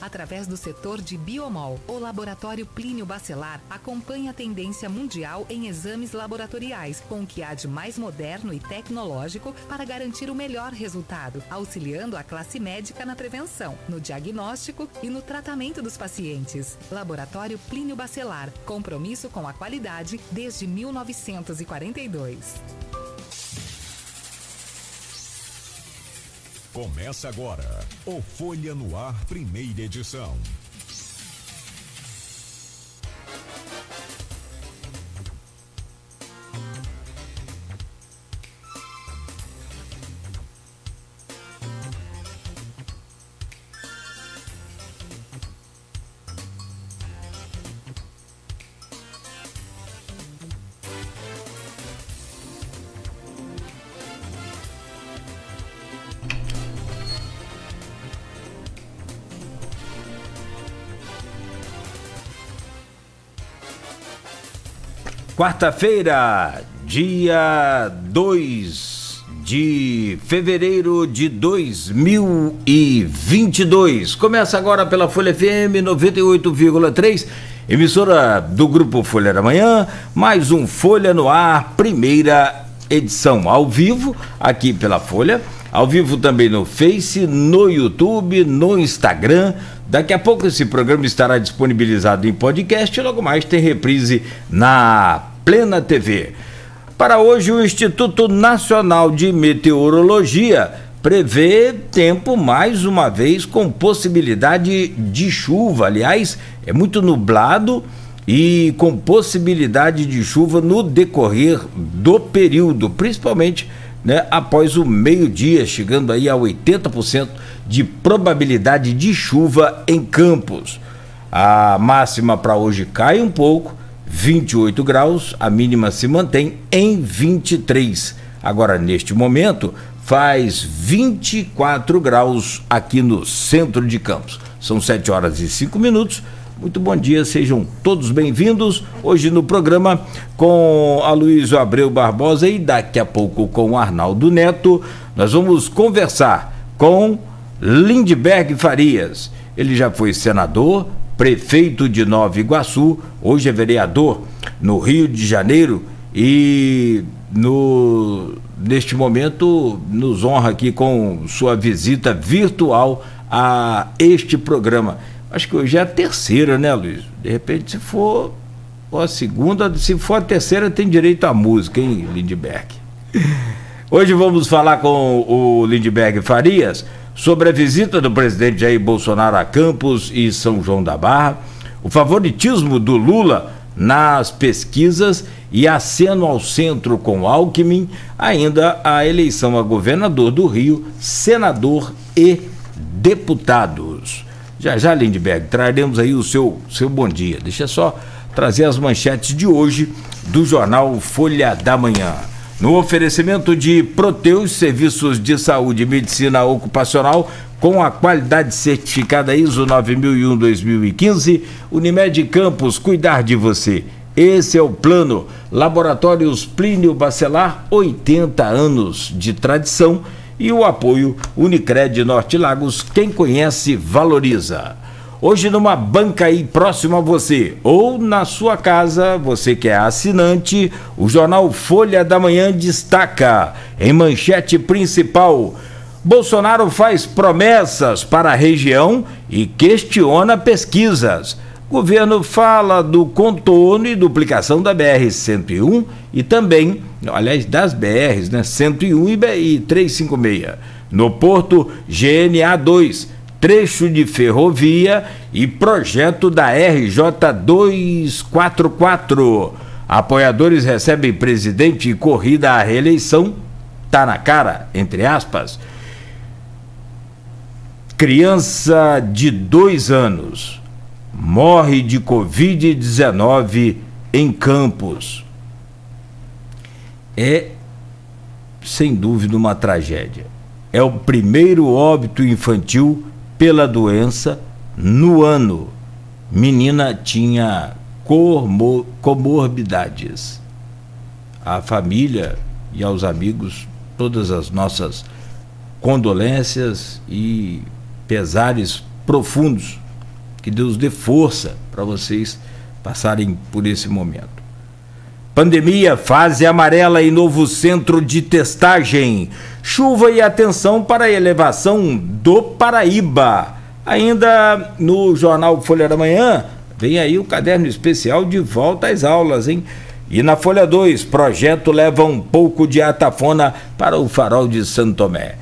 através do setor de biomol. O laboratório Plínio Bacelar acompanha a tendência mundial em exames laboratoriais, com o que há de mais moderno e tecnológico para garantir o melhor resultado, auxiliando a classe médica na prevenção, no diagnóstico e no tratamento dos pacientes. Laboratório Plínio Bacelar, compromisso com a qualidade desde 1942. Começa agora o Folha no Ar, primeira edição. Quarta-feira, dia 2 de fevereiro de 2022. Começa agora pela Folha FM 98,3, emissora do grupo Folha da Manhã, mais um Folha no Ar, primeira edição ao vivo, aqui pela Folha, ao vivo também no Face, no YouTube, no Instagram. Daqui a pouco esse programa estará disponibilizado em podcast e logo mais tem reprise na Plena TV. Para hoje, o Instituto Nacional de Meteorologia prevê tempo mais uma vez com possibilidade de chuva. Aliás, é muito nublado e com possibilidade de chuva no decorrer do período, principalmente né, após o meio-dia, chegando aí a 80% de probabilidade de chuva em Campos. A máxima para hoje cai um pouco, 28 graus, a mínima se mantém em 23. Agora, neste momento, faz 24 graus aqui no centro de Campos. São 7 horas e 5 minutos. Muito bom dia, sejam todos bem-vindos. Hoje no programa com a Luísa Abreu Barbosa e daqui a pouco com o Arnaldo Neto, nós vamos conversar com Lindbergh Farias. Ele já foi senador, prefeito de Nova Iguaçu, hoje é vereador no Rio de Janeiro e no, neste momento nos honra aqui com sua visita virtual a este programa. Acho que hoje é a terceira, né, Luiz? De repente, se for a segunda, se for a terceira, tem direito à música, hein, Lindbergh? Hoje vamos falar com o Lindbergh Farias sobre a visita do presidente Jair Bolsonaro a Campos e São João da Barra, o favoritismo do Lula nas pesquisas e aceno ao centro com Alckmin, ainda a eleição a governador do Rio, senador e deputados. Já já, Lindbergh, traremos aí o seu, seu bom dia. Deixa só trazer as manchetes de hoje do jornal Folha da Manhã. No oferecimento de Proteus, serviços de saúde e medicina ocupacional com a qualidade certificada ISO 9001-2015, Unimed Campos, cuidar de você. Esse é o plano. Laboratórios Plínio Bacelar, 80 anos de tradição e o apoio Unicred Norte Lagos, quem conhece, valoriza. Hoje numa banca aí próximo a você ou na sua casa, você que é assinante, o jornal Folha da Manhã destaca em manchete principal: Bolsonaro faz promessas para a região e questiona pesquisas. Governo fala do contorno e duplicação da BR 101 e também, aliás, das BRs, né, 101 e 356. No porto GNA 2 trecho de ferrovia e projeto da RJ 244. Apoiadores recebem presidente e corrida à reeleição. Tá na cara, entre aspas. Criança de dois anos morre de Covid-19 em Campos. É, sem dúvida, uma tragédia. É o primeiro óbito infantil pela doença no ano. Menina tinha comorbidades. A família e aos amigos, todas as nossas condolências e pesares profundos. Que Deus dê força para vocês passarem por esse momento. Pandemia, fase amarela e novo centro de testagem. Chuva e atenção para a elevação do Paraíba. Ainda no jornal Folha da Manhã, vem aí o caderno especial de volta às aulas, hein? E na Folha 2, projeto leva um pouco de atafona para o farol de Santo Tomé.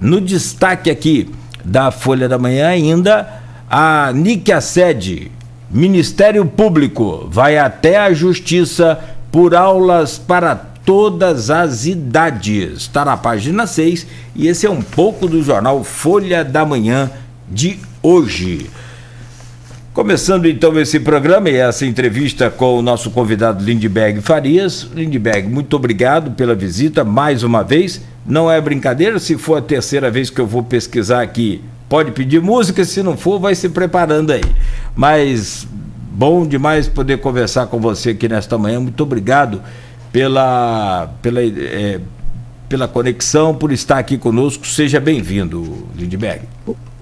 No destaque aqui da Folha da Manhã ainda, a Nick Sede, Ministério Público vai até a Justiça por aulas para todas as idades. Está na página 6 e esse é um pouco do jornal Folha da Manhã de hoje. Começando então esse programa e essa entrevista com o nosso convidado Lindbergh Farias. Lindbergh, muito obrigado pela visita mais uma vez. Não é brincadeira, se for a terceira vez que eu vou pesquisar aqui, pode pedir música, se não for, vai se preparando aí. Mas bom demais poder conversar com você aqui nesta manhã. Muito obrigado pela, pela, é, pela conexão, por estar aqui conosco. Seja bem-vindo, Lindbergh.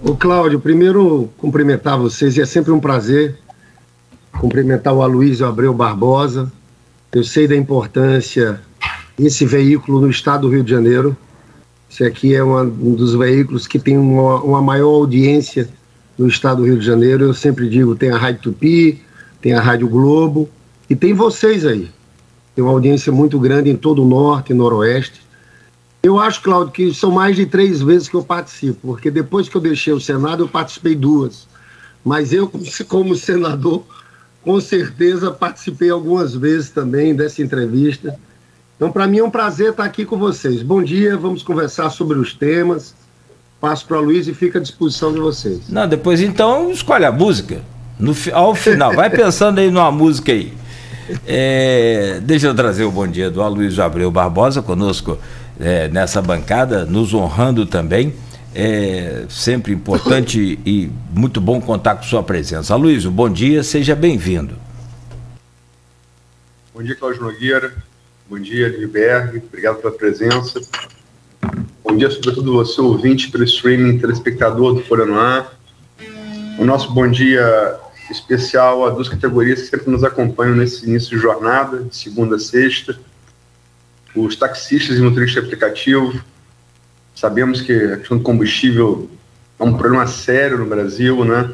Ô Cláudio, primeiro cumprimentar vocês, e é sempre um prazer cumprimentar o Aloysio Abreu Barbosa. Eu sei da importância desse veículo no estado do Rio de Janeiro. Esse aqui é uma, um dos veículos que tem uma, uma, maior audiência no estado do Rio de Janeiro. Eu sempre digo, tem a Rádio Tupi, tem a Rádio Globo e tem vocês aí. Tem uma audiência muito grande em todo o norte e noroeste. Eu acho, Claudio, que são mais de três vezes que eu participo, porque depois que eu deixei o Senado, eu participei duas. Mas eu, como senador, com certeza participei algumas vezes também dessa entrevista. Então, para mim é um prazer estar aqui com vocês. Bom dia, vamos conversar sobre os temas. Passo para o Luiz e fica à disposição de vocês. Não, depois então escolhe a música. No, ao final, vai pensando aí numa música aí. É, deixa eu trazer o bom dia do Aloysio Abreu Barbosa conosco é, nessa bancada, nos honrando também. É sempre importante e muito bom contar com sua presença. Luiz, bom dia, seja bem-vindo. Bom dia, Cláudio Nogueira. Bom dia, Lidberg. Obrigado pela presença. Bom dia, sobretudo você, ouvinte pelo streaming, telespectador do Folha no Ar. O nosso bom dia especial a duas categorias que sempre nos acompanham nesse início de jornada, de segunda a sexta os taxistas e motoristas de aplicativo. Sabemos que a questão do combustível é um problema sério no Brasil, né?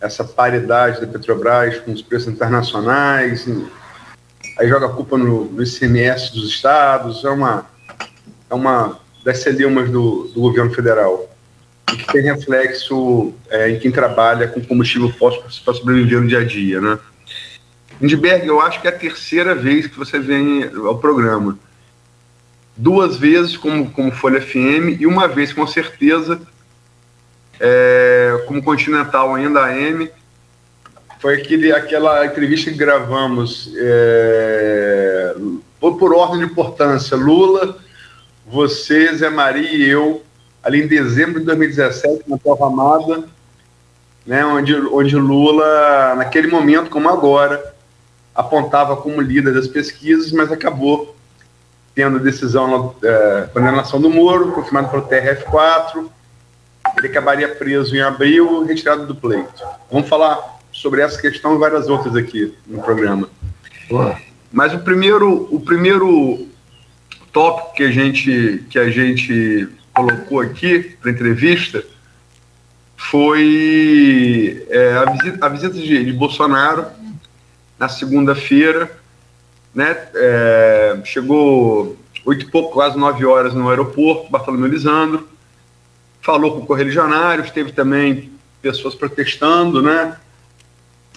Essa paridade da Petrobras com os preços internacionais, aí joga a culpa no, no ICMS dos estados, é uma, é uma das celemas do, do governo federal e que tem reflexo é, em quem trabalha com combustível fóssil para sobreviver no dia a dia, né? Lindbergh, eu acho que é a terceira vez que você vem ao programa. Duas vezes como, como Folha FM e uma vez, com certeza, é, como Continental ainda AM. Foi aquele, aquela entrevista que gravamos é, por ordem de importância. Lula, você, Zé Maria e eu, ali em dezembro de 2017, na Torre Amada, né, onde, onde Lula, naquele momento como agora, apontava como líder das pesquisas, mas acabou tendo a decisão, é, condenação do Moro, confirmado pelo TRF4. Ele acabaria preso em abril, retirado do pleito. Vamos falar sobre essa questão e várias outras aqui no programa. Mas o primeiro, o primeiro tópico que a gente, que a gente colocou aqui para entrevista foi é, a, visita, a visita de, de Bolsonaro na segunda-feira, né? É, chegou oito e pouco, quase nove horas no aeroporto, Bartolomeu Lisandro, falou com correligionários, teve também pessoas protestando, né?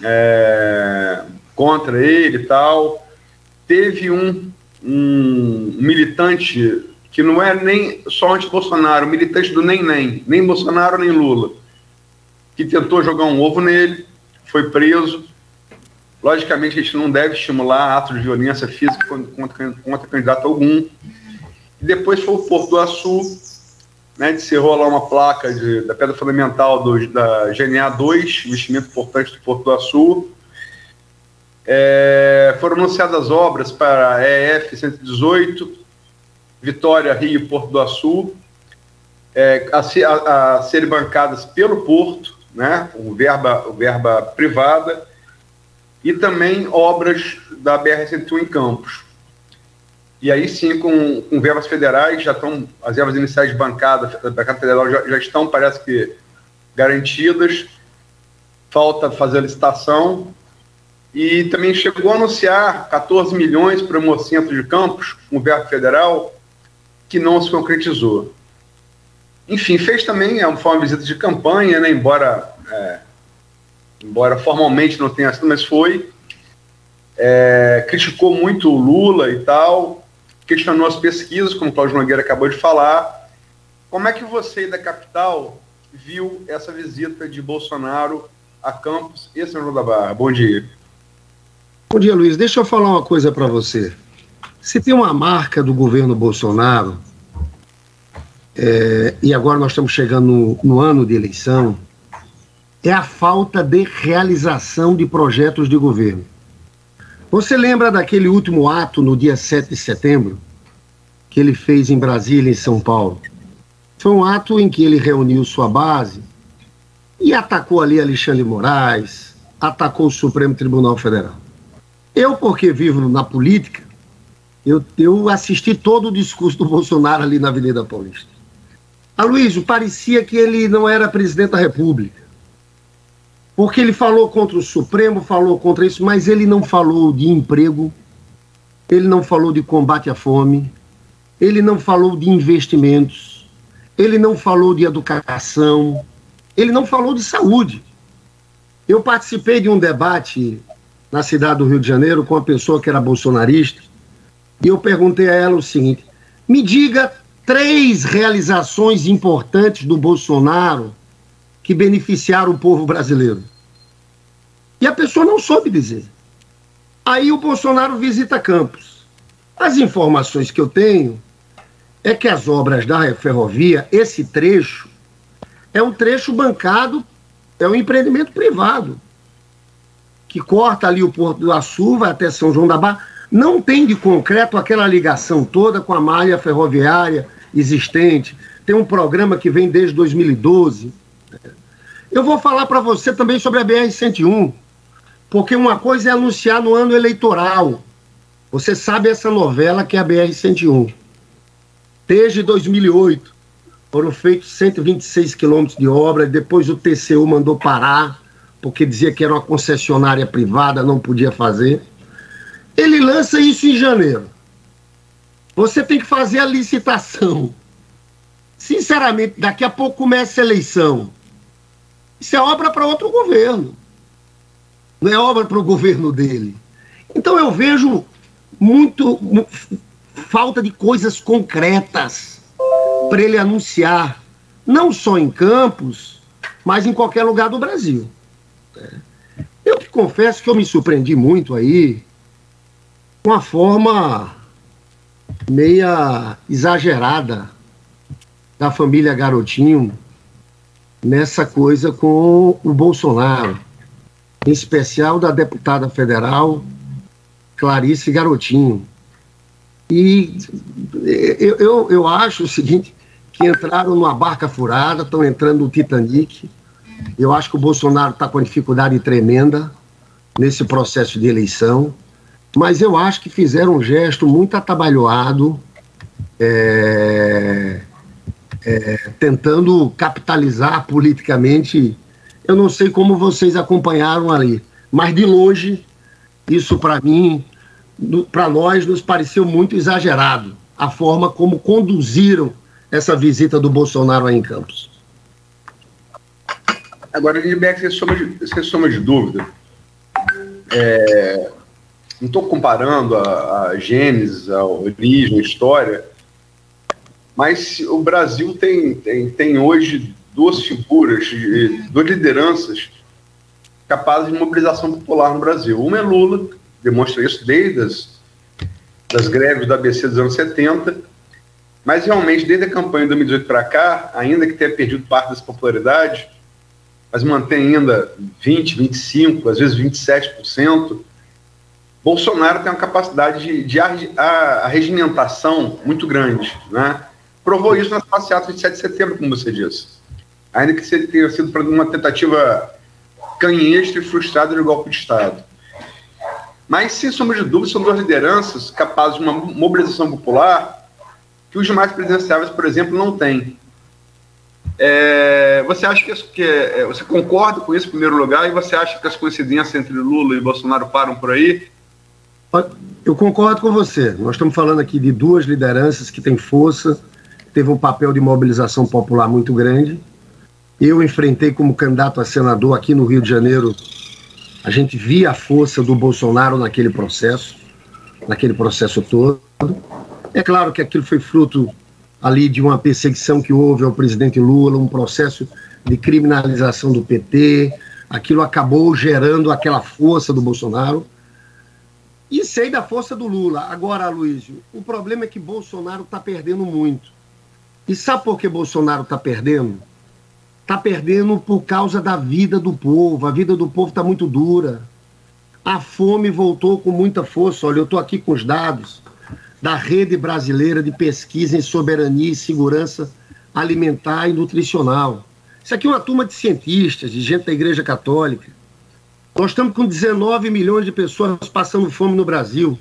É, contra ele e tal. Teve um, um militante que não é nem só anti-Bolsonaro, militante do nem nem, nem Bolsonaro nem Lula, que tentou jogar um ovo nele, foi preso, Logicamente, a gente não deve estimular atos de violência física contra, contra candidato algum. E depois foi o Porto do Açu, né, encerrou lá uma placa de, da pedra fundamental do, da GNA 2, investimento importante do Porto do Açu. É, foram anunciadas obras para EF 118, Vitória, Rio e Porto do Açu. é, a, a, a serem bancadas pelo Porto, né, o verba, o verba privada, e também obras da BR-101 em Campos. E aí sim, com, com verbas federais, já estão, as verbas iniciais bancadas da bancada federal já, já estão, parece que, garantidas. Falta fazer a licitação. E também chegou a anunciar 14 milhões para o Hemocentro de Campos, um verbo federal, que não se concretizou. Enfim, fez também, é, foi uma visita de campanha, né, embora, é, embora formalmente não tenha sido, mas foi. É, criticou muito o Lula e tal, questionou as pesquisas, como o Cláudio Nogueira acabou de falar. Como é que você da capital viu essa visita de Bolsonaro a Campos e São João da Barra? Bom dia. Bom dia, Luiz. Deixa eu falar uma coisa para você. Se tem uma marca do governo Bolsonaro, é, e agora nós estamos chegando no, no ano de eleição, é a falta de realização de projetos de governo. Você lembra daquele último ato no dia 7 de setembro, que ele fez em Brasília, em São Paulo? Foi um ato em que ele reuniu sua base e atacou ali Alexandre Moraes, atacou o Supremo Tribunal Federal. Eu, porque vivo na política, eu, eu assisti todo o discurso do Bolsonaro ali na Avenida Paulista. Aloysio, parecia que ele não era presidente da República. Porque ele falou contra o Supremo, falou contra isso, mas ele não falou de emprego, ele não falou de combate à fome, ele não falou de investimentos, ele não falou de educação, ele não falou de saúde. Eu participei de um debate na cidade do Rio de Janeiro com uma pessoa que era bolsonarista e eu perguntei a ela o seguinte: me diga três realizações importantes do Bolsonaro que beneficiaram o povo brasileiro. E a pessoa não soube dizer. Aí o Bolsonaro visita Campos. As informações que eu tenho é que as obras da ferrovia, esse trecho, é um trecho bancado, é um empreendimento privado, que corta ali o Porto do Açu, vai até São João da Barra. Não tem de concreto aquela ligação toda com a malha ferroviária existente. Tem um programa que vem desde 2012 eu vou falar para você também sobre a BR-101, porque uma coisa é anunciar no ano eleitoral. Você sabe essa novela que é a BR-101. Desde 2008 foram feitos 126 quilômetros de obra, depois o TCU mandou parar, porque dizia que era uma concessionária privada, não podia fazer. Ele lança isso em janeiro. Você tem que fazer a licitação. Sinceramente, daqui a pouco começa a eleição. Isso é obra para outro governo. Não é obra para o governo dele. Então eu vejo muito falta de coisas concretas para ele anunciar, não só em Campos, mas em qualquer lugar do Brasil. Eu te confesso que eu me surpreendi muito aí com a forma meia exagerada da família Garotinho nessa coisa com o Bolsonaro, em especial da deputada federal Clarice Garotinho. E eu, eu, eu acho o seguinte, que entraram numa barca furada, estão entrando no Titanic. Eu acho que o Bolsonaro está com dificuldade tremenda nesse processo de eleição, mas eu acho que fizeram um gesto muito atabalhoado, é, é, tentando capitalizar politicamente. Eu não sei como vocês acompanharam ali, mas de longe, isso para mim, para nós, nos pareceu muito exagerado a forma como conduziram essa visita do Bolsonaro aí em Campos. Agora, Lindbergh, sem soma de, soma de dúvida, é, não estou comparando a, a a origem, a história, mas o Brasil tem, tem, tem hoje duas figuras, duas lideranças capazes de mobilização popular no Brasil. Uma é Lula, demonstra isso desde as das greves do ABC dos anos 70, mas realmente desde a campanha de 2018 para cá, ainda que tenha perdido parte dessa popularidade, mas mantém ainda 20, 25, às vezes 27%, Bolsonaro tem uma capacidade de, de a, a, a regimentação muito grande, né? provou isso nas passeatas de 7 de setembro, como você disse. Ainda que tenha sido uma tentativa canhestra e frustrada de golpe de Estado. Mas, sem sombra de dúvida, são duas lideranças capazes de uma mobilização popular que os demais presidenciáveis, por exemplo, não têm. É, você acha que, que é, você concorda com isso em primeiro lugar e você acha que as coincidências entre Lula e Bolsonaro param por aí? Eu concordo com você. Nós estamos falando aqui de duas lideranças que têm força, teve um papel de mobilização popular muito grande. Eu enfrentei como candidato a senador aqui no Rio de Janeiro. A gente via a força do Bolsonaro naquele processo, naquele processo todo. É claro que aquilo foi fruto ali de uma perseguição que houve ao presidente Lula, um processo de criminalização do PT. Aquilo acabou gerando aquela força do Bolsonaro. Sei da força do Lula. Agora, Luísio, o problema é que Bolsonaro está perdendo muito. E sabe por que Bolsonaro está perdendo? Está perdendo por causa da vida do povo. A vida do povo está muito dura. A fome voltou com muita força. Olha, eu estou aqui com os dados da Rede Brasileira de Pesquisa em Soberania e Segurança Alimentar e Nutricional. Isso aqui é uma turma de cientistas, de gente da Igreja Católica. Nós estamos com 19 milhões de pessoas passando fome no Brasil.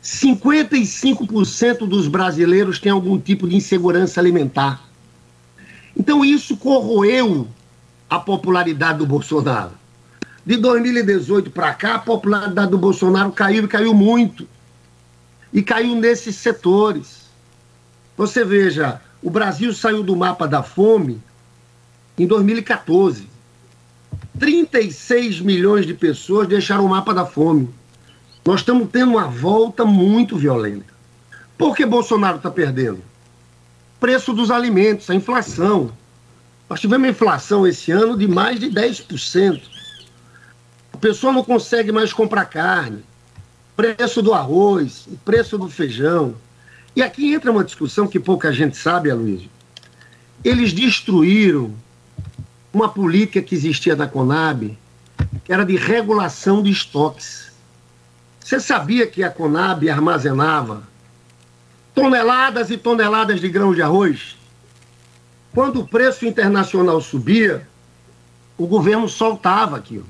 55% dos brasileiros têm algum tipo de insegurança alimentar. Então isso corroeu a popularidade do Bolsonaro. De 2018 para cá, a popularidade do Bolsonaro caiu e caiu muito e caiu nesses setores. Você veja, o Brasil saiu do mapa da fome em 2014. 36 milhões de pessoas deixaram o mapa da fome. Nós estamos tendo uma volta muito violenta. Por que Bolsonaro está perdendo? Preço dos alimentos, a inflação. Nós tivemos inflação esse ano de mais de 10%. A pessoa não consegue mais comprar carne preço do arroz, preço do feijão. E aqui entra uma discussão que pouca gente sabe, Aloysio. Eles destruíram uma política que existia da Conab, que era de regulação de estoques. Você sabia que a Conab armazenava toneladas e toneladas de grãos de arroz? Quando o preço internacional subia, o governo soltava aquilo.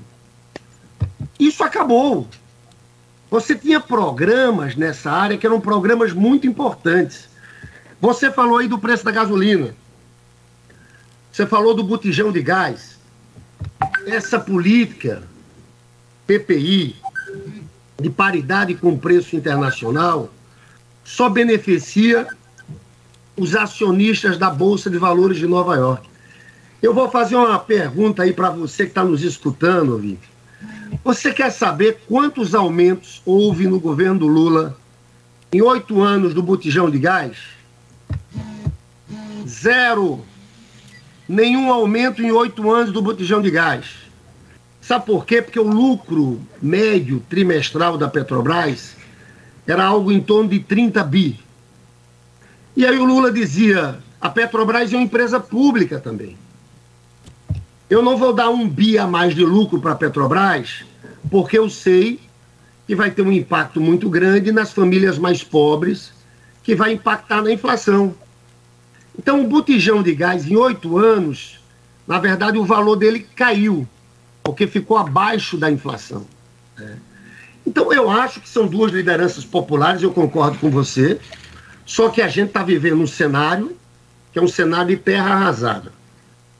Isso acabou. Você tinha programas nessa área que eram programas muito importantes. Você falou aí do preço da gasolina. Você falou do botijão de gás. Essa política PPI de paridade com preço internacional só beneficia os acionistas da Bolsa de Valores de Nova York. Eu vou fazer uma pergunta aí para você que está nos escutando, Vitor. Você quer saber quantos aumentos houve no governo do Lula em oito anos do botijão de gás? Zero. Nenhum aumento em oito anos do botijão de gás. Sabe por quê? Porque o lucro médio trimestral da Petrobras era algo em torno de 30 bi. E aí o Lula dizia: a Petrobras é uma empresa pública também. Eu não vou dar um bi a mais de lucro para a Petrobras, porque eu sei que vai ter um impacto muito grande nas famílias mais pobres, que vai impactar na inflação. Então, o botijão de gás, em oito anos, na verdade, o valor dele caiu, porque ficou abaixo da inflação. Né? Então, eu acho que são duas lideranças populares, eu concordo com você, só que a gente está vivendo um cenário que é um cenário de terra arrasada.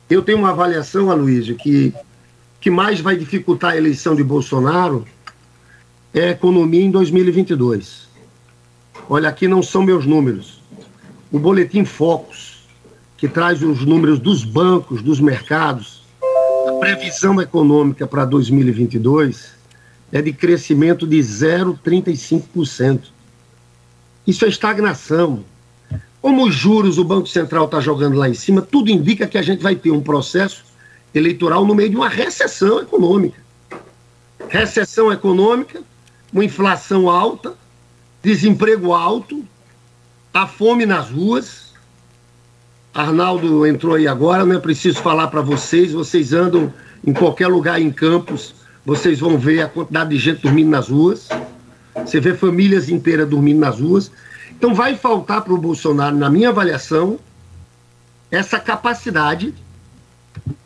Eu tenho uma avaliação, Aloysio, que que mais vai dificultar a eleição de Bolsonaro é a economia em 2022. Olha, aqui não são meus números. O boletim Focus, que traz os números dos bancos, dos mercados, a previsão econômica para 2022 é de crescimento de 0,35%. Isso é estagnação. Como os juros o Banco Central está jogando lá em cima, tudo indica que a gente vai ter um processo eleitoral no meio de uma recessão econômica. Recessão econômica, uma inflação alta, desemprego alto, a fome nas ruas. Arnaldo entrou aí agora, não é preciso falar para vocês, vocês andam em qualquer lugar em Campos, vocês vão ver a quantidade de gente dormindo nas ruas. Você vê famílias inteiras dormindo nas ruas. Então vai faltar para o Bolsonaro, na minha avaliação, essa capacidade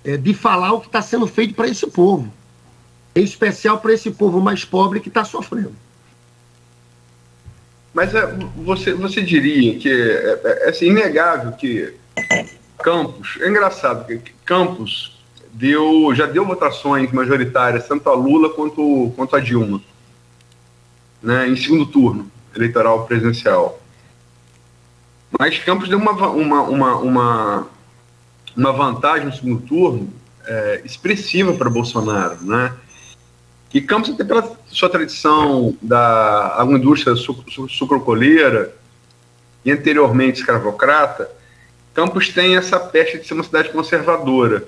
é, de falar o que está sendo feito para esse povo, em especial para esse povo mais pobre que está sofrendo. Mas é, você, você diria que é, é, é assim, inegável que Campos, é engraçado que Campos deu, já deu votações majoritárias tanto a Lula quanto, quanto a Dilma, né, em segundo turno eleitoral presidencial. Mas Campos deu uma, uma, uma, uma, uma vantagem no segundo turno é, expressiva para Bolsonaro, né? E Campos, até pela sua tradição da agroindústria sucrocoleira e anteriormente escravocrata, Campos tem essa peste de ser uma cidade conservadora.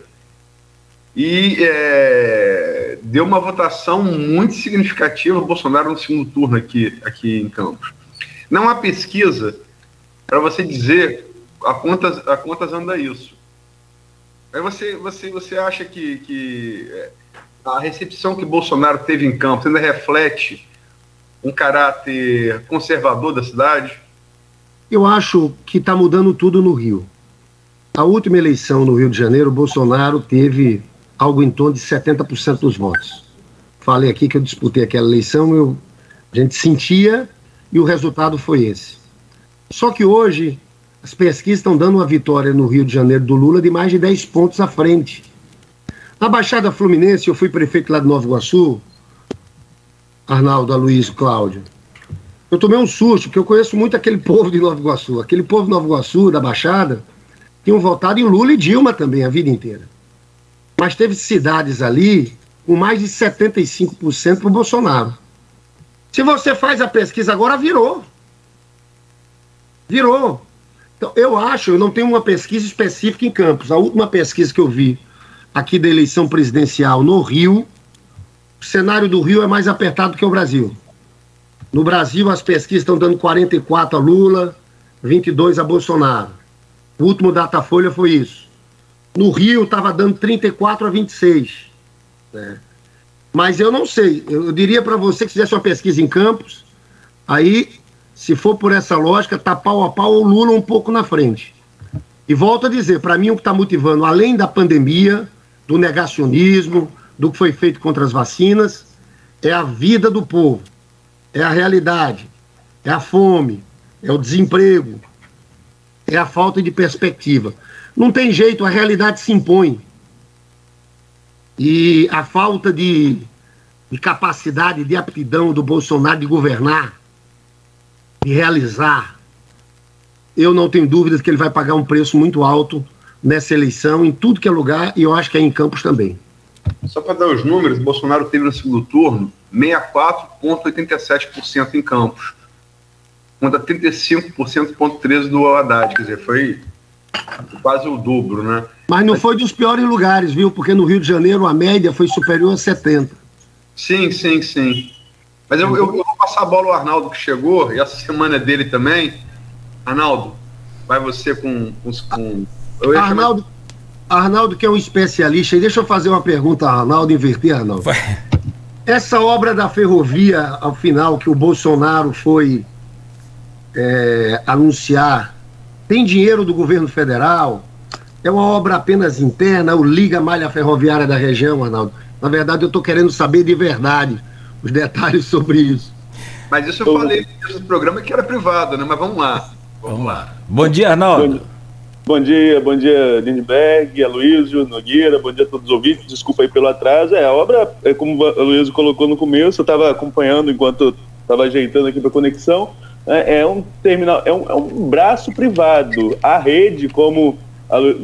E é, deu uma votação muito significativa ao Bolsonaro no segundo turno aqui, aqui em Campos. Não há pesquisa para você dizer a quantas, a quantas anda isso. Aí você, você, você acha que, que é, a recepção que Bolsonaro teve em Campos ainda reflete um caráter conservador da cidade? Eu acho que está mudando tudo no Rio. A última eleição no Rio de Janeiro, Bolsonaro teve algo em torno de 70% dos votos. Falei aqui que eu disputei aquela eleição, eu, a gente sentia e o resultado foi esse. Só que hoje as pesquisas estão dando uma vitória no Rio de Janeiro do Lula de mais de 10 pontos à frente. Na Baixada Fluminense, eu fui prefeito lá de Nova Iguaçu, Arnaldo, Aloysio, Cláudio. Eu tomei um susto, porque eu conheço muito aquele povo de Nova Iguaçu. Aquele povo de Nova Iguaçu, da Baixada, tinham votado em Lula e Dilma também a vida inteira. Mas teve cidades ali com mais de 75% para o Bolsonaro. Se você faz a pesquisa agora, virou. Virou. Então, eu acho, eu não tenho uma pesquisa específica em Campos. A última pesquisa que eu vi aqui da eleição presidencial no Rio, o cenário do Rio é mais apertado que o Brasil. No Brasil, as pesquisas estão dando 44 a Lula, 22 a Bolsonaro. O último Datafolha foi isso. No Rio, estava dando 34 a 26. Né? Mas eu não sei. Eu diria para você que fizesse uma pesquisa em Campos, aí, se for por essa lógica, tá pau a pau o Lula um pouco na frente. E volto a dizer, para mim o que está motivando, além da pandemia, do negacionismo, do que foi feito contra as vacinas, é a vida do povo, é a realidade, é a fome, é o desemprego, é a falta de perspectiva. Não tem jeito, a realidade se impõe. E a falta de, de capacidade, de aptidão do Bolsonaro de governar, de realizar, eu não tenho dúvidas que ele vai pagar um preço muito alto nessa eleição, em tudo que é lugar, e eu acho que é em Campos também. Só para dar os números, Bolsonaro teve no segundo turno 64,87% em Campos, contra 35,13% do Haddad, quer dizer, foi quase o dobro, né? Mas não foi dos piores lugares, viu? Porque no Rio de Janeiro a média foi superior a 70. Sim, sim, sim. Mas eu, eu, eu vou passar a bola ao Arnaldo que chegou, e essa semana é dele também. Arnaldo, vai você com, com, com Arnaldo, chamar... Arnaldo, que é um especialista, e deixa eu fazer uma pergunta a Arnaldo, inverter, Arnaldo. Vai. Essa obra da ferrovia, ao final, que o Bolsonaro foi é, anunciar, tem dinheiro do governo federal? É uma obra apenas interna ou liga malha ferroviária da região, Arnaldo? Na verdade, eu estou querendo saber de verdade os detalhes sobre isso. Mas isso eu falei no programa que era privado, né? Mas vamos lá. Vamos lá. Bom dia, Arnaldo. Bom dia, bom dia, Lindbergh, Aloysio, Nogueira, bom dia a todos os ouvintes, desculpa aí pelo atraso. É, a obra, é como o Aloysio colocou no começo, eu estava acompanhando enquanto estava ajeitando aqui para conexão, é, é, um terminal, é um, é um, braço privado. A rede, como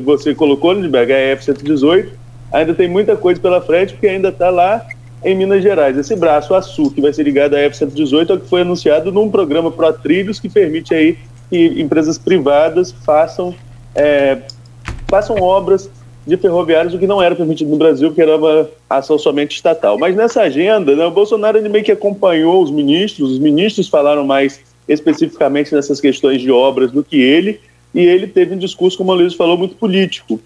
você colocou, Lindbergh, a F-118, ainda tem muita coisa pela frente, porque ainda está lá em Minas Gerais. Esse braço, a Sul, que vai ser ligado à F-118, é o que foi anunciado num programa Pro Trilhos, que permite aí que empresas privadas façam é, façam obras de ferroviários, o que não era permitido no Brasil, que era uma ação somente estatal. Mas nessa agenda, né, o Bolsonaro ele meio que acompanhou os ministros, os ministros falaram mais especificamente nessas questões de obras do que ele, e ele teve um discurso, como a Luiz falou, muito político.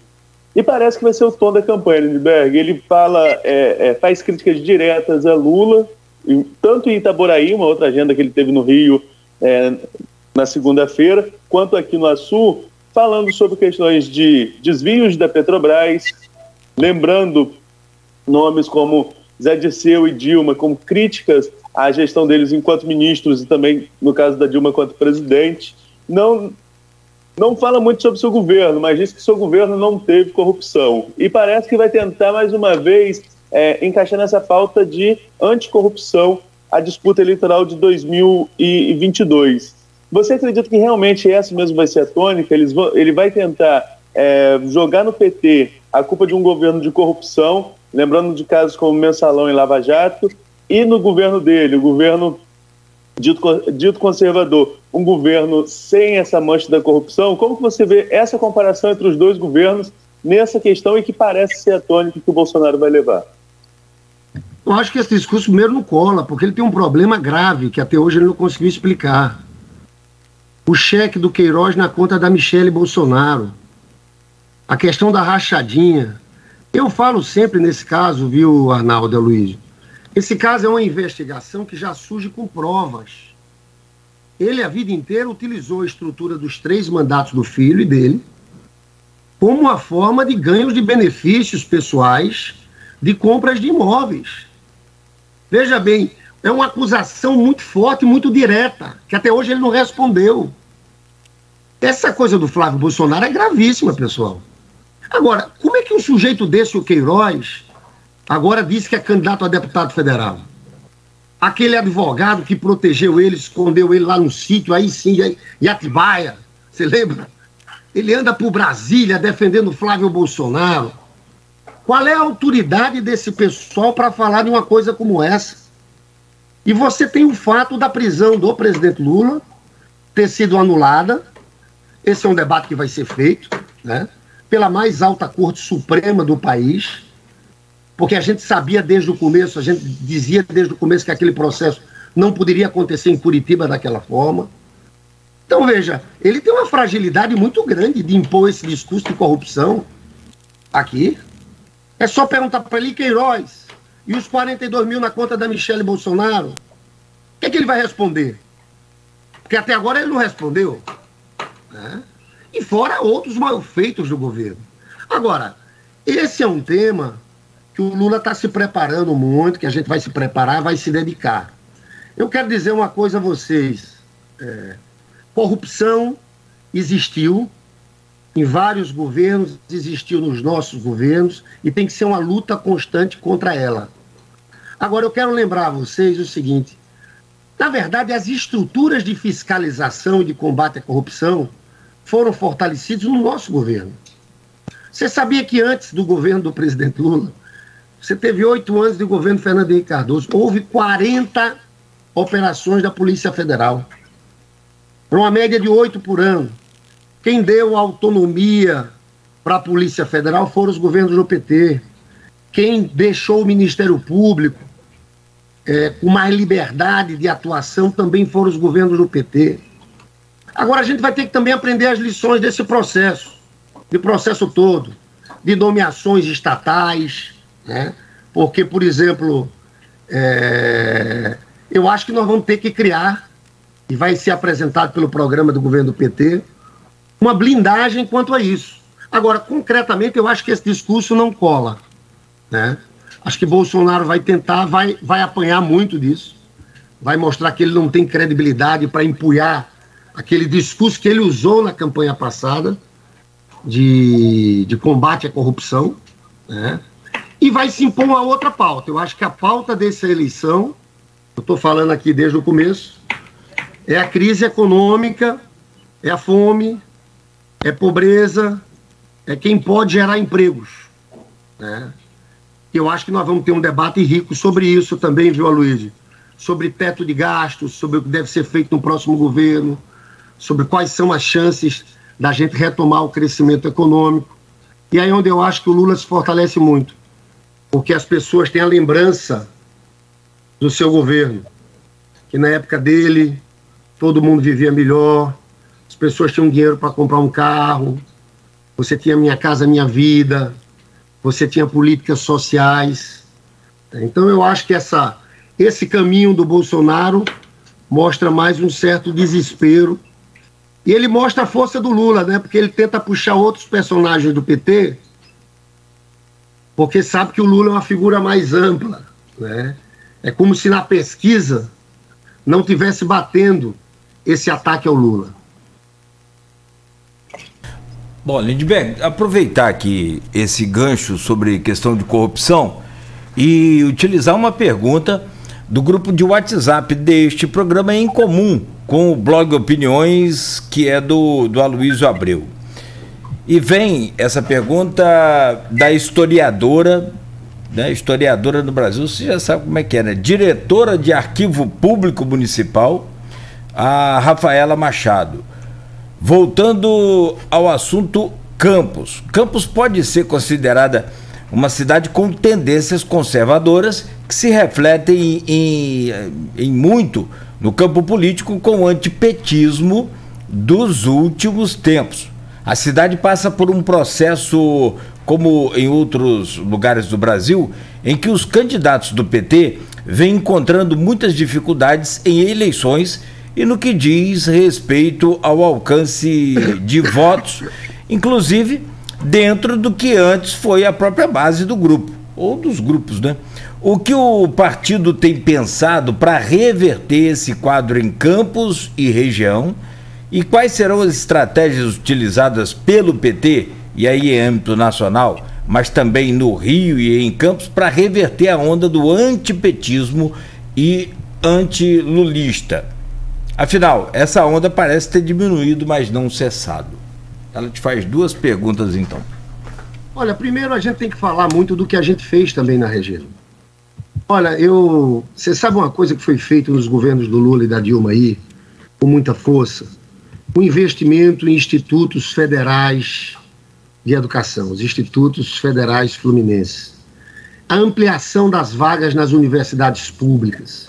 E parece que vai ser o tom da campanha, Lindbergh. Ele fala, é, é, faz críticas diretas a Lula, tanto em Itaboraí, uma outra agenda que ele teve no Rio, é, na segunda-feira, quanto aqui no Açul, falando sobre questões de desvios da Petrobras, lembrando nomes como Zé Dirceu e Dilma como críticas à gestão deles enquanto ministros e também, no caso da Dilma, quanto presidente. Não, não fala muito sobre seu governo, mas diz que seu governo não teve corrupção. E parece que vai tentar, mais uma vez, é, encaixar nessa pauta de anticorrupção a disputa eleitoral de 2022. Você acredita que realmente essa mesmo vai ser a tônica? Eles vão, ele vai tentar é, jogar no PT a culpa de um governo de corrupção, lembrando de casos como Mensalão e Lava Jato, e no governo dele, o governo dito, dito conservador, um governo sem essa mancha da corrupção, como que você vê essa comparação entre os dois governos nessa questão e que parece ser a tônica que o Bolsonaro vai levar? Eu acho que esse discurso primeiro não cola, porque ele tem um problema grave que até hoje ele não conseguiu explicar. O cheque do Queiroz na conta da Michele Bolsonaro. A questão da rachadinha. Eu falo sempre nesse caso, viu, Arnaldo Luiz? Esse caso é uma investigação que já surge com provas. Ele, a vida inteira, utilizou a estrutura dos três mandatos do filho e dele como uma forma de ganhos de benefícios pessoais de compras de imóveis. Veja bem, é uma acusação muito forte, muito direta, que até hoje ele não respondeu. Essa coisa do Flávio Bolsonaro é gravíssima, pessoal. Agora, como é que um sujeito desse, o Queiroz, agora disse que é candidato a deputado federal? Aquele advogado que protegeu ele, escondeu ele lá no sítio, aí sim, em Atibaia, você lembra? Ele anda por Brasília defendendo Flávio Bolsonaro. Qual é a autoridade desse pessoal para falar de uma coisa como essa? E você tem o fato da prisão do presidente Lula ter sido anulada. Esse é um debate que vai ser feito, né? Pela mais alta Corte Suprema do país, porque a gente sabia desde o começo, a gente dizia desde o começo que aquele processo não poderia acontecer em Curitiba daquela forma. Então, veja, ele tem uma fragilidade muito grande de impor esse discurso de corrupção aqui, é só perguntar para ele, Queiroz, e os 42 mil na conta da Michelle Bolsonaro? O que, é que ele vai responder? Porque até agora ele não respondeu. Né? E fora outros malfeitos do governo. Agora, esse é um tema que o Lula está se preparando muito, que a gente vai se preparar, vai se dedicar. Eu quero dizer uma coisa a vocês. É, corrupção existiu, em vários governos, existiu nos nossos governos e tem que ser uma luta constante contra ela. Agora, eu quero lembrar a vocês o seguinte: na verdade, as estruturas de fiscalização e de combate à corrupção foram fortalecidas no nosso governo. Você sabia que antes do governo do presidente Lula, você teve oito anos de governo Fernando Henrique Cardoso, houve 40 operações da Polícia Federal, para uma média de oito por ano. Quem deu autonomia para a Polícia Federal foram os governos do PT. Quem deixou o Ministério Público é, com mais liberdade de atuação também foram os governos do PT. Agora a gente vai ter que também aprender as lições desse processo, de processo todo, de nomeações estatais, né? porque, por exemplo, é, eu acho que nós vamos ter que criar, e vai ser apresentado pelo programa do governo do PT, uma blindagem quanto a isso. Agora, concretamente, eu acho que esse discurso não cola. Né? Acho que Bolsonaro vai tentar, vai, vai apanhar muito disso, vai mostrar que ele não tem credibilidade para empunhar aquele discurso que ele usou na campanha passada de, de combate à corrupção, né? e vai se impor uma outra pauta. Eu acho que a pauta dessa eleição, eu estou falando aqui desde o começo, é a crise econômica, é a fome, é pobreza, é quem pode gerar empregos. Né? Eu acho que nós vamos ter um debate rico sobre isso também, viu, Aloysio? Sobre teto de gastos, sobre o que deve ser feito no próximo governo, sobre quais são as chances da gente retomar o crescimento econômico. E aí onde eu acho que o Lula se fortalece muito, porque as pessoas têm a lembrança do seu governo, que na época dele todo mundo vivia melhor, as pessoas tinham dinheiro para comprar um carro, você tinha Minha Casa Minha Vida, você tinha políticas sociais. Então eu acho que essa, esse caminho do Bolsonaro mostra mais um certo desespero E ele mostra a força do Lula, né? Porque ele tenta puxar outros personagens do PT, porque sabe que o Lula é uma figura mais ampla, né? É como se na pesquisa não tivesse batendo esse ataque ao Lula. Bom, Lindbergh, aproveitar aqui esse gancho sobre questão de corrupção e utilizar uma pergunta do grupo de WhatsApp deste programa em comum com o blog Opiniões, que é do, do Aloysio Abreu. E vem essa pergunta da historiadora, né, historiadora do Brasil, você já sabe como é que é, né? Diretora de Arquivo Público Municipal, a Rafaela Machado. Voltando ao assunto Campos. Campos pode ser considerada uma cidade com tendências conservadoras que se refletem em, em, em muito no campo político com o antipetismo dos últimos tempos. A cidade passa por um processo, como em outros lugares do Brasil, em que os candidatos do PT vêm encontrando muitas dificuldades em eleições e no que diz respeito ao alcance de votos, inclusive dentro do que antes foi a própria base do grupo, ou dos grupos, né? O que o partido tem pensado para reverter esse quadro em campos e região? E quais serão as estratégias utilizadas pelo PT, e aí em âmbito nacional, mas também no Rio e em Campos, para reverter a onda do antipetismo e antilulista? Afinal, essa onda parece ter diminuído, mas não cessado. Ela te faz duas perguntas então. Olha, primeiro a gente tem que falar muito do que a gente fez também na região. Olha, eu. Você sabe uma coisa que foi feita nos governos do Lula e da Dilma aí, com muita força? O investimento em institutos federais de educação, os institutos federais fluminenses. A ampliação das vagas nas universidades públicas.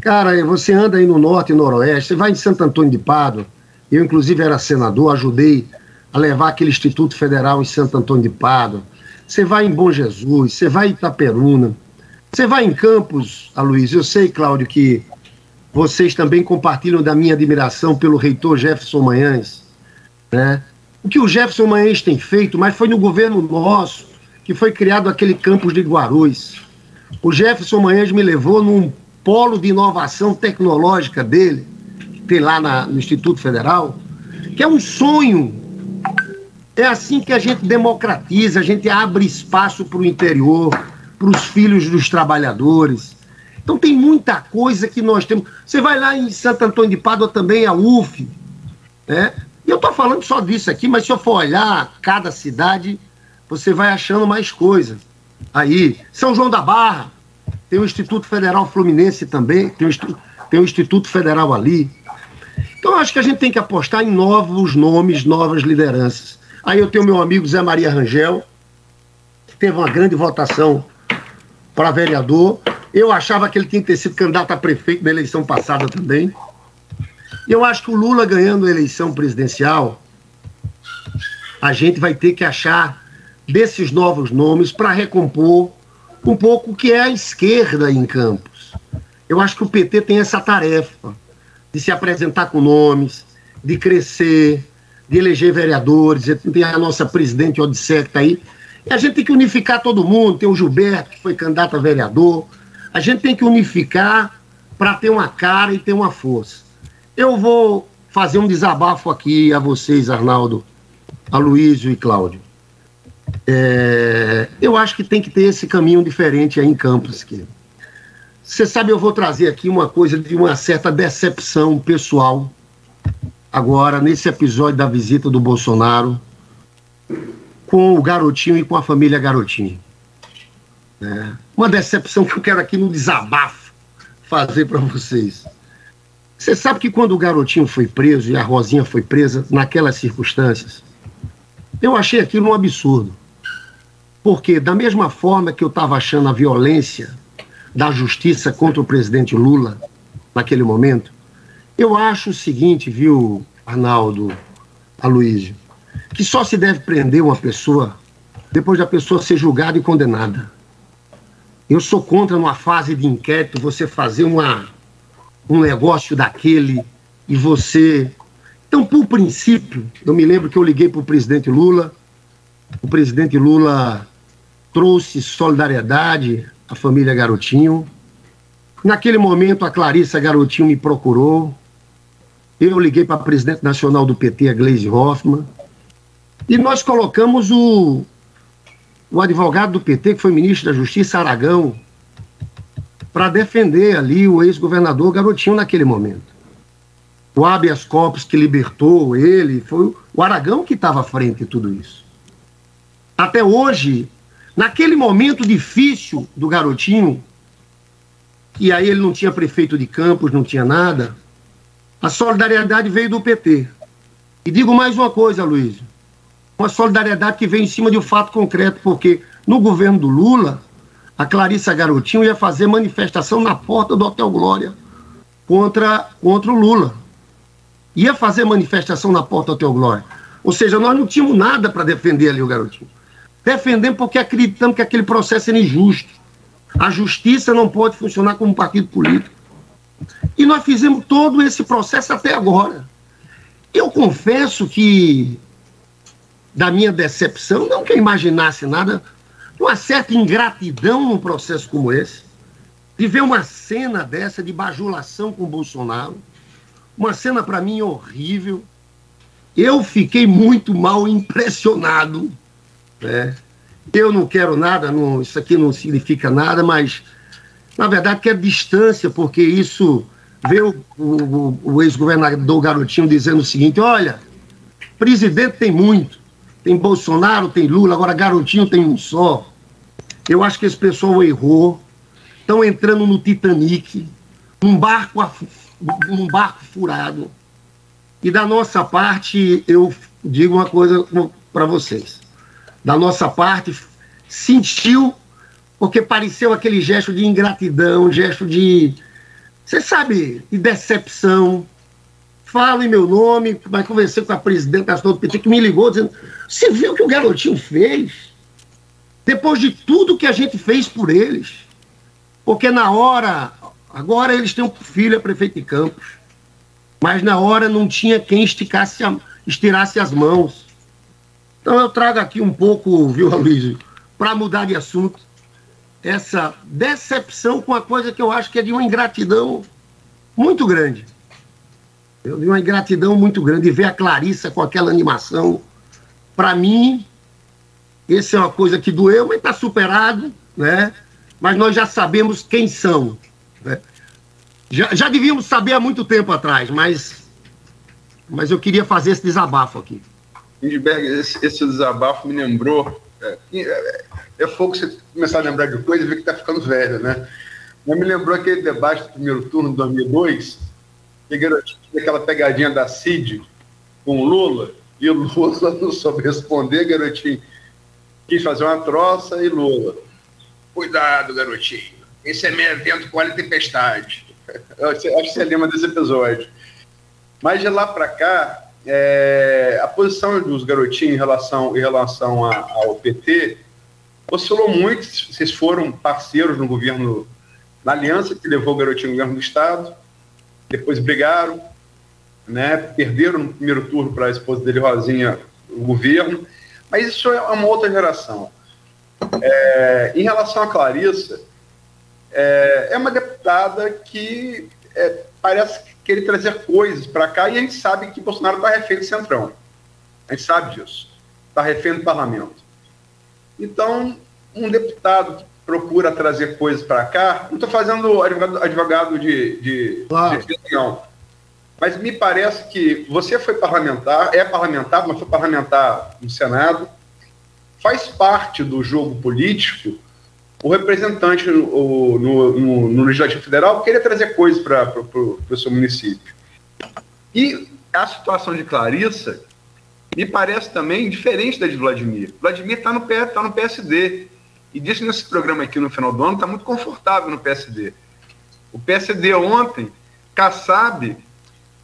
Cara, você anda aí no norte e noroeste, você vai em Santo Antônio de Pádua, eu, inclusive, era senador, ajudei a levar aquele Instituto Federal em Santo Antônio de Pádua. Você vai em Bom Jesus, você vai em Itaperuna, você vai em Campos, Aloysio. Eu sei, Cláudio, que vocês também compartilham da minha admiração pelo reitor Jefferson Manhães. Né? O que o Jefferson Manhães tem feito, mas foi no governo nosso que foi criado aquele campus de Guarulhos. O Jefferson Manhães me levou num polo de inovação tecnológica dele, tem lá na, no Instituto Federal, que é um sonho. É assim que a gente democratiza, a gente abre espaço para o interior, para os filhos dos trabalhadores. Então tem muita coisa que nós temos. Você vai lá em Santo Antônio de Pádua também, a UF, né? E eu estou falando só disso aqui, mas se eu for olhar cada cidade, você vai achando mais coisas. Aí, São João da Barra, tem o Instituto Federal Fluminense também, tem o, tem o Instituto Federal ali. Então, eu acho que a gente tem que apostar em novos nomes, novas lideranças. Aí eu tenho meu amigo Zé Maria Rangel, que teve uma grande votação para vereador. Eu achava que ele tinha que ter sido candidato a prefeito na eleição passada também. E eu acho que o Lula ganhando a eleição presidencial, a gente vai ter que achar desses novos nomes para recompor um pouco o que é a esquerda em Campos. Eu acho que o PT tem essa tarefa de se apresentar com nomes, de crescer, de eleger vereadores. Tem a nossa presidente Odisseia que está aí. A gente tem que unificar todo mundo. Tem o Gilberto, que foi candidato a vereador. A gente tem que unificar para ter uma cara e ter uma força. Eu vou fazer um desabafo aqui a vocês, Arnaldo, a Luísio e Cláudio. É, eu acho que tem que ter esse caminho diferente aí em Campos. Você sabe, eu vou trazer aqui uma coisa de uma certa decepção pessoal, agora, nesse episódio da visita do Bolsonaro com o garotinho e com a família garotinho. É, uma decepção que eu quero aqui no desabafo fazer para vocês. Você sabe que quando o garotinho foi preso e a Rosinha foi presa, naquelas circunstâncias, eu achei aquilo um absurdo. Porque, da mesma forma que eu estava achando a violência da justiça contra o presidente Lula naquele momento, eu acho o seguinte, viu, Arnaldo, Aloysio, que só se deve prender uma pessoa depois da pessoa ser julgada e condenada. Eu sou contra, numa fase de inquérito, você fazer uma, um negócio daquele e você Então, por princípio, eu me lembro que eu liguei para o presidente Lula, o presidente Lula trouxe solidariedade à família Garotinho. Naquele momento, a Clarissa Garotinho me procurou. Eu liguei para a presidente nacional do PT, a Gleisi Hoffmann, e nós colocamos o, o advogado do PT, que foi ministro da Justiça, Aragão, para defender ali o ex-governador Garotinho naquele momento. O habeas corpus que libertou ele, foi o Aragão que estava à frente de tudo isso. Até hoje, naquele momento difícil do Garotinho, e aí ele não tinha prefeito de Campos, não tinha nada, a solidariedade veio do PT. E digo mais uma coisa, Luiz, uma solidariedade que veio em cima de um fato concreto, porque no governo do Lula, a Clarissa Garotinho ia fazer manifestação na porta do Hotel Glória contra, contra o Lula. Ia fazer manifestação na porta do Hotel Glória. Ou seja, nós não tínhamos nada para defender ali o Garotinho. Defendemos porque acreditamos que aquele processo era injusto. A justiça não pode funcionar como partido político. E nós fizemos todo esse processo até agora. Eu confesso que da minha decepção, não que eu imaginasse nada, uma certa ingratidão num processo como esse, de ver uma cena dessa de bajulação com Bolsonaro, uma cena para mim horrível. Eu fiquei muito mal impressionado. Né? Eu não quero nada, não, isso aqui não significa nada, mas na verdade quero distância, porque isso vê o, o, o ex-governador Garotinho dizendo o seguinte: olha, presidente tem muito, tem Bolsonaro, tem Lula, agora Garotinho tem um só. Eu acho que esse pessoal errou. Estão entrando no Titanic, num barco, num barco furado. E da nossa parte, eu digo uma coisa para vocês. Da nossa parte, sentiu, porque pareceu aquele gesto de ingratidão, gesto de, você sabe, de decepção, falo em meu nome, mas conversei com a presidente nacional do PT que me ligou dizendo: Você viu o que o garotinho fez? Depois de tudo que a gente fez por eles. Porque na hora, agora eles têm um filho, é prefeito de Campos, mas na hora não tinha quem esticasse a, estirasse as mãos. Então eu trago aqui um pouco, viu, Aloysio, para mudar de assunto, essa decepção com uma coisa que eu acho que é de uma ingratidão muito grande. Eu vi uma ingratidão muito grande. ver a Clarissa com aquela animação, para mim, essa é uma coisa que doeu, mas está superado, né? Mas nós já sabemos quem são. Né? Já, já devíamos saber há muito tempo atrás, mas, mas eu queria fazer esse desabafo aqui. Lindbergh, esse, esse desabafo me lembrou. É, é, é fogo você começar a lembrar de coisa e ver que está ficando velho, né? Mas me lembrou aquele debate do primeiro turno de 2002, que garotinho aquela pegadinha da Cid com Lula, e Lula não soube responder, garotinho. Quis fazer uma troça e Lula. Cuidado, garotinho. Esse é meu evento com a tempestade. Eu acho que você lembra desse episódio. Mas de lá para cá, é, a posição dos garotinhos em relação, em relação a, ao PT oscilou muito. Vocês foram parceiros no governo, na aliança que levou o garotinho ao governo do Estado. Depois brigaram, né? Perderam no primeiro turno para a esposa dele, Rosinha, o governo. Mas isso é uma outra geração. É, em relação a Clarissa, é, é uma deputada que é, parece querer trazer coisas para cá e a gente sabe que Bolsonaro está refém do Centrão. A gente sabe disso. Está refém do parlamento. Então, um deputado que procura trazer coisas para cá, não estou fazendo advogado, advogado de, de, claro. de mas me parece que você foi parlamentar, é parlamentar, mas foi parlamentar no Senado, faz parte do jogo político o representante no, no, no, no Legislativo Federal querer trazer coisas para o seu município. E a situação de Clarissa me parece também diferente da de Vladimir. Vladimir está no, tá no PSD. E disse nesse programa aqui no final do ano, está muito confortável no PSD. O PSD ontem, Kassab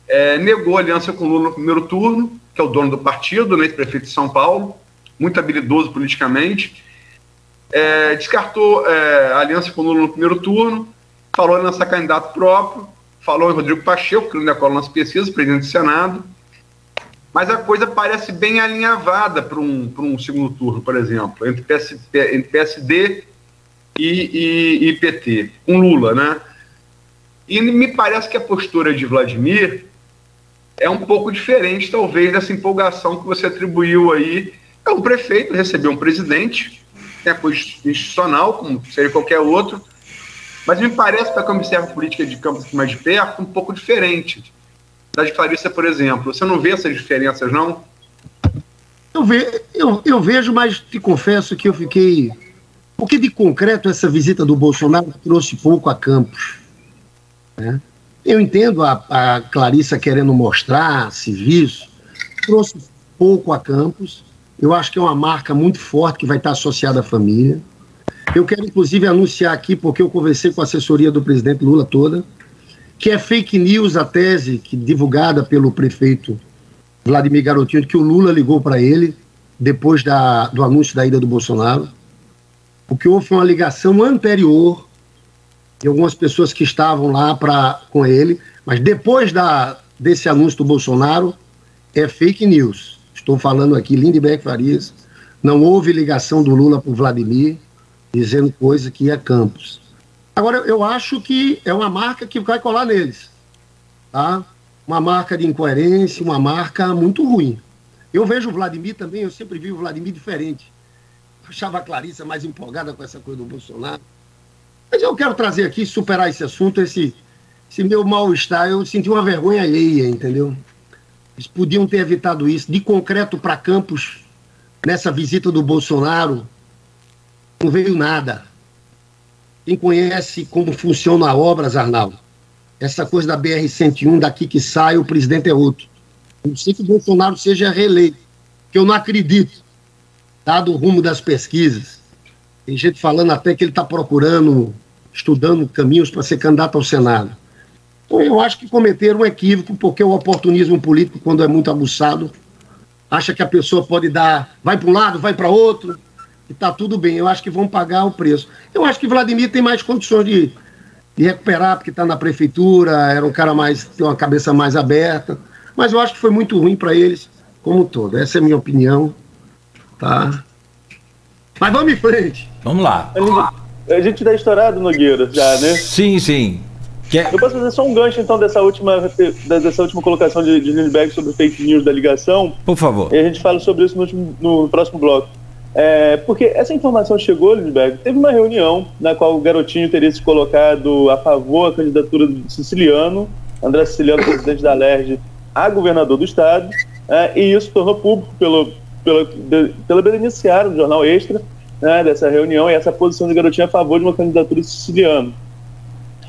é, negou aliança com Lula no primeiro turno, que é o dono do partido, né, prefeito de São Paulo, muito habilidoso politicamente. É, descartou é, a aliança com Lula no primeiro turno, falou em lançar candidato próprio, falou em Rodrigo Pacheco, que não decola nas pesquisas, presidente do Senado, mas a coisa parece bem alinhavada para um, um segundo turno, por exemplo, entre, PS, entre PSD e, e, e PT, com Lula, né? E me parece que a postura de Vladimir é um pouco diferente, talvez, dessa empolgação que você atribuiu aí. É um prefeito receber um presidente, é coisa institucional, como seria qualquer outro, mas me parece, para quem observa a política de campos mais de perto, um pouco diferente. Da de Clarissa, por exemplo. Você não vê essas diferenças, não? Eu, ve, eu, eu vejo, mas te confesso que eu fiquei. Porque de concreto essa visita do Bolsonaro trouxe pouco a Campos. Né? Eu entendo a, a Clarissa querendo mostrar serviço, trouxe pouco a Campos. Eu acho que é uma marca muito forte que vai estar associada à família. Eu quero, inclusive, anunciar aqui, porque eu conversei com a assessoria do presidente Lula toda, que é fake news a tese que divulgada pelo prefeito Vladimir Garotinho, que o Lula ligou para ele depois da, do anúncio da ida do Bolsonaro. O que houve foi uma ligação anterior de algumas pessoas que estavam lá pra, com ele, mas depois da, desse anúncio do Bolsonaro, é fake news. Estou falando aqui, Lindbergh Farias, não houve ligação do Lula para o Vladimir dizendo coisa que ia Campos. Agora, eu acho que é uma marca que vai colar neles. Tá? Uma marca de incoerência, uma marca muito ruim. Eu vejo o Vladimir também, eu sempre vi o Vladimir diferente. Achava a Clarissa mais empolgada com essa coisa do Bolsonaro. Mas eu quero trazer aqui, superar esse assunto, esse, esse meu mal-estar. Eu senti uma vergonha alheia, entendeu? Eles podiam ter evitado isso. De concreto para Campos, nessa visita do Bolsonaro, não veio nada. Quem conhece como funciona obras, Arnaldo? Essa coisa da BR-101, daqui que sai, o presidente é outro. Não sei que Bolsonaro seja reeleito, que eu não acredito, dado o rumo das pesquisas. Tem gente falando até que ele está procurando, estudando caminhos para ser candidato ao Senado. Então, eu acho que cometeram um equívoco, porque o oportunismo político, quando é muito aguçado, acha que a pessoa pode dar, vai para um lado, vai para outro, e está tudo bem. Eu acho que vão pagar o preço. Eu acho que Vladimir tem mais condições de, de recuperar, porque está na prefeitura, era um cara mais, tem uma cabeça mais aberta. Mas eu acho que foi muito ruim para eles, como um todo. Essa é a minha opinião. Tá? Mas vamos em frente. Vamos lá. A gente está estourado, Nogueira, já, né? Sim, sim. Quer... Eu posso fazer só um gancho, então, dessa última, dessa última colocação de, de Lindbergh sobre fake news da ligação? Por favor. E a gente fala sobre isso no, último, no próximo bloco. É, porque essa informação chegou, Lindbergh, teve uma reunião na qual o garotinho teria se colocado a favor da candidatura do siciliano, André Siciliano, presidente da LERJ, a governador do estado, é, e isso tornou público pelo, pelo, de, pela beneficiária do jornal Extra né, dessa reunião e essa posição do garotinho a favor de uma candidatura siciliana.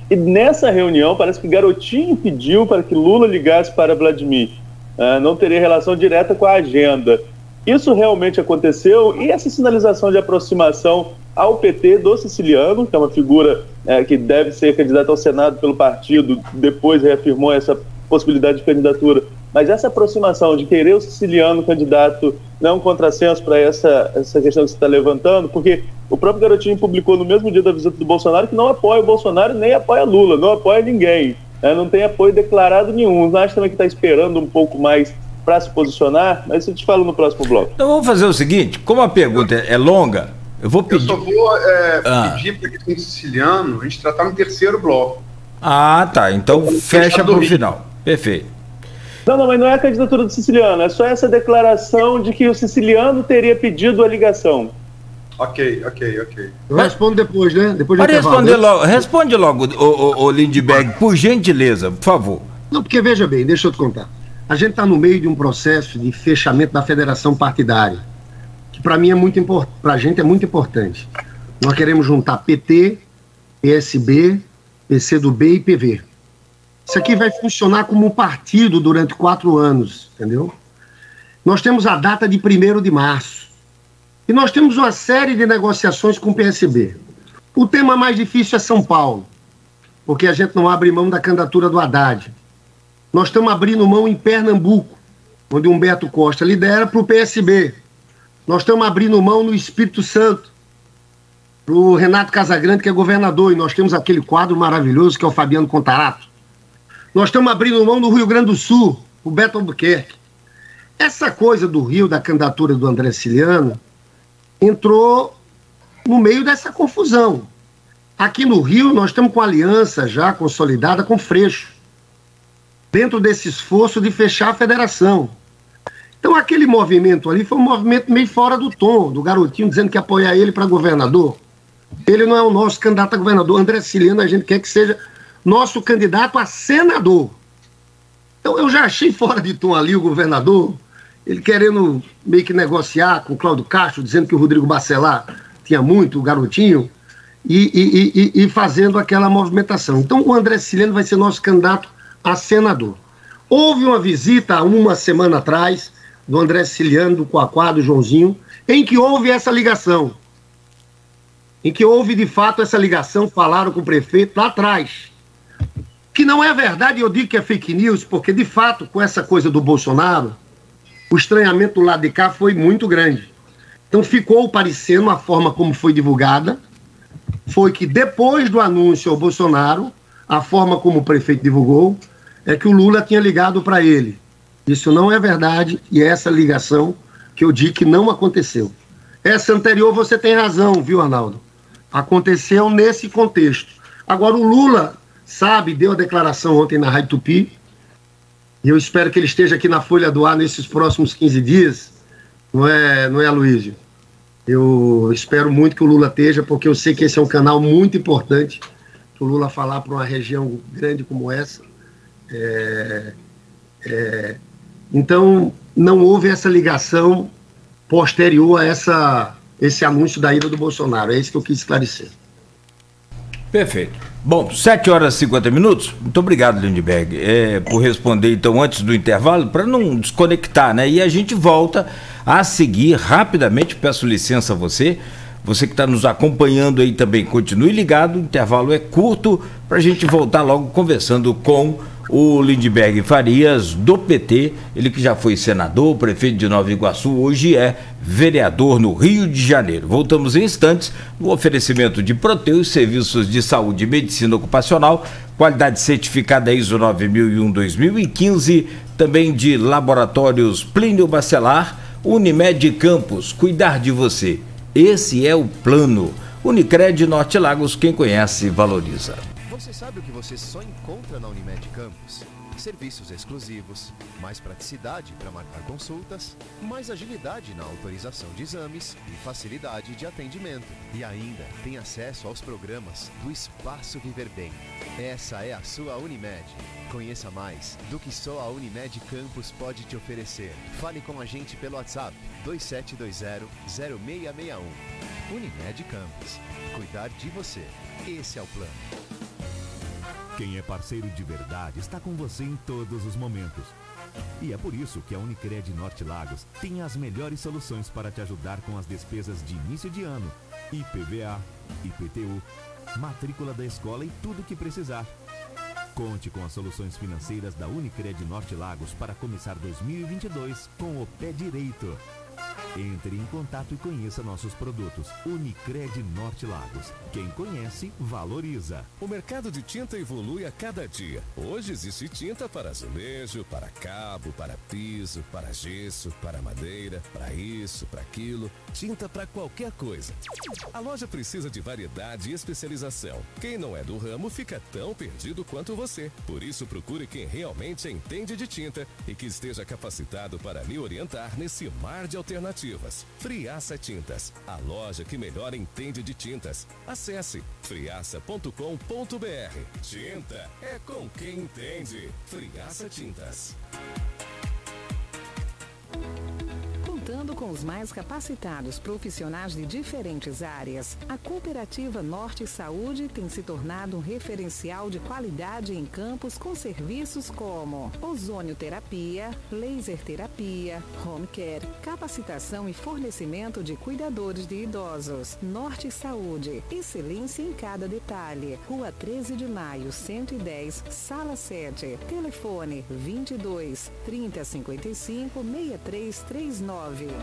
E nessa reunião, parece que Garotinho pediu para que Lula ligasse para Vladimir. É, não teria relação direta com a agenda. Isso realmente aconteceu e essa sinalização de aproximação ao PT do siciliano, que é uma figura é, que deve ser candidata ao Senado pelo partido, depois reafirmou essa possibilidade de candidatura. Mas essa aproximação de querer o siciliano candidato não é um contrassenso para essa, essa questão que você está levantando, porque o próprio Garotinho publicou no mesmo dia da visita do Bolsonaro que não apoia o Bolsonaro nem apoia Lula, não apoia ninguém. Né? Não tem apoio declarado nenhum. Acho também que está esperando um pouco mais para se posicionar, mas eu te falo no próximo bloco. Então vamos fazer o seguinte: como a pergunta é longa, eu vou pedir. Eu só vou é, ah. pedir para que o siciliano a gente tratar no terceiro bloco. Ah, tá. Então fecha para o final. Perfeito. Não, não, mas não é a candidatura do siciliano, é só essa declaração de que o siciliano teria pedido a ligação. Ok, ok, ok. Eu respondo depois, né? Depois Pode responder logo. Responde logo, o, o, o Lindbergh, por gentileza, por favor. Não, porque veja bem, deixa eu te contar. A gente está no meio de um processo de fechamento da federação partidária, que para mim é muito importante, para a gente é muito importante. Nós queremos juntar PT, PSB, PCdoB e PV. Isso aqui vai funcionar como um partido durante quatro anos, entendeu? Nós temos a data de 1 de março. E nós temos uma série de negociações com o PSB. O tema mais difícil é São Paulo, porque a gente não abre mão da candidatura do Haddad. Nós estamos abrindo mão em Pernambuco, onde Humberto Costa lidera, para o PSB. Nós estamos abrindo mão no Espírito Santo, para o Renato Casagrande, que é governador, e nós temos aquele quadro maravilhoso que é o Fabiano Contarato. Nós estamos abrindo mão no Rio Grande do Sul, o Beto Albuquerque. Essa coisa do Rio, da candidatura do André Ciliano, entrou no meio dessa confusão. Aqui no Rio, nós estamos com aliança já consolidada com Freixo, dentro desse esforço de fechar a federação. Então, aquele movimento ali foi um movimento meio fora do tom, do garotinho dizendo que apoiar ele para governador. Ele não é o nosso candidato a governador. André Ciliano, a gente quer que seja nosso candidato a senador. Então, eu já achei fora de tom ali o governador, ele querendo meio que negociar com o Cláudio Castro, dizendo que o Rodrigo Bacelar tinha muito, o garotinho, e, e, e, e fazendo aquela movimentação. Então, o André Ciliano vai ser nosso candidato a senador. Houve uma visita uma semana atrás do André Ciliano, do Coaquá, do Joãozinho, em que houve essa ligação. Em que houve, de fato, essa ligação, falaram com o prefeito lá atrás. Que não é verdade, eu digo que é fake news, porque, de fato, com essa coisa do Bolsonaro, o estranhamento do lado de cá foi muito grande. Então ficou parecendo a forma como foi divulgada, foi que depois do anúncio ao Bolsonaro, a forma como o prefeito divulgou, é que o Lula tinha ligado para ele. Isso não é verdade e é essa ligação que eu digo que não aconteceu. Essa anterior você tem razão, viu, Arnaldo? Aconteceu nesse contexto. Agora, o Lula, sabe, deu a declaração ontem na Rádio Tupi, e eu espero que ele esteja aqui na Folha do Ar nesses próximos 15 dias, não é, não é, Aloysio? Eu espero muito que o Lula esteja, porque eu sei que esse é um canal muito importante o Lula falar para uma região grande como essa. É, é, então, não houve essa ligação posterior a essa, esse anúncio da ida do Bolsonaro. É isso que eu quis esclarecer. Perfeito. Bom, 7 horas e 50 minutos. Muito obrigado, Lindbergh, é, por responder então antes do intervalo, para não desconectar, né? E a gente volta a seguir rapidamente. Peço licença a você você que está nos acompanhando aí também, continue ligado. O intervalo é curto para a gente voltar logo conversando com o Lindbergh Farias, do PT, ele que já foi senador, prefeito de Nova Iguaçu, hoje é vereador no Rio de Janeiro. Voltamos em instantes no oferecimento de Proteus, serviços de saúde e medicina ocupacional, qualidade certificada ISO 9001-2015, também de laboratórios Plínio Bacelar, Unimed Campos, cuidar de você. Esse é o plano. Unicred Norte Lagos, quem conhece, valoriza. Você sabe o que você só encontra na Unimed Campus? Serviços exclusivos, mais praticidade para marcar consultas, mais agilidade na autorização de exames e facilidade de atendimento. E ainda tem acesso aos programas do Espaço Viver Bem. Essa é a sua Unimed. Conheça mais do que só a Unimed Campus pode te oferecer. Fale com a gente pelo WhatsApp 2720-0661. Unimed Campus. Cuidar de você. Esse é o plano. Quem é parceiro de verdade está com você em todos os momentos. E é por isso que a Unicred Norte Lagos tem as melhores soluções para te ajudar com as despesas de início de ano, IPVA, IPTU, matrícula da escola e tudo o que precisar. Conte com as soluções financeiras da Unicred Norte Lagos para começar 2022 com o pé direito. Entre em contato e conheça nossos produtos. Unicred Norte Lagos. Quem conhece, valoriza. O mercado de tinta evolui a cada dia. Hoje existe tinta para azulejo, para cabo, para piso, para gesso, para madeira, para isso, para aquilo. Tinta para qualquer coisa. A loja precisa de variedade e especialização. Quem não é do ramo fica tão perdido quanto você. Por isso, procure quem realmente entende de tinta e que esteja capacitado para lhe orientar nesse mar de alternativas alternativas. Friaça Tintas, a loja que melhor entende de tintas. Acesse friaça.com.br. Tinta é com quem entende. Friaça Tintas. Com os mais capacitados profissionais de diferentes áreas, a Cooperativa Norte Saúde tem se tornado um referencial de qualidade em campos com serviços como ozonioterapia, laser terapia, home care, capacitação e fornecimento de cuidadores de idosos. Norte Saúde, excelência em cada detalhe. Rua 13 de Maio, 110, Sala 7. Telefone 22 3055 6339.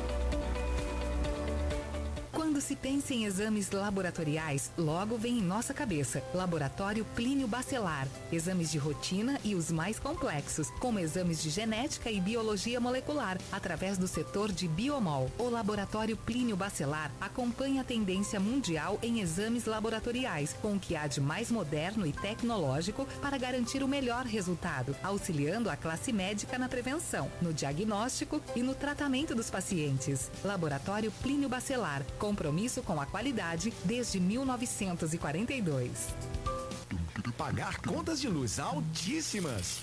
Se pensa em exames laboratoriais, logo vem em nossa cabeça Laboratório Plínio Bacelar. Exames de rotina e os mais complexos, como exames de genética e biologia molecular, através do setor de biomol. O Laboratório Plínio Bacelar acompanha a tendência mundial em exames laboratoriais, com o que há de mais moderno e tecnológico para garantir o melhor resultado, auxiliando a classe médica na prevenção, no diagnóstico e no tratamento dos pacientes. Laboratório Plínio Bacelar Compromisso com a qualidade desde 1942. Pagar contas de luz altíssimas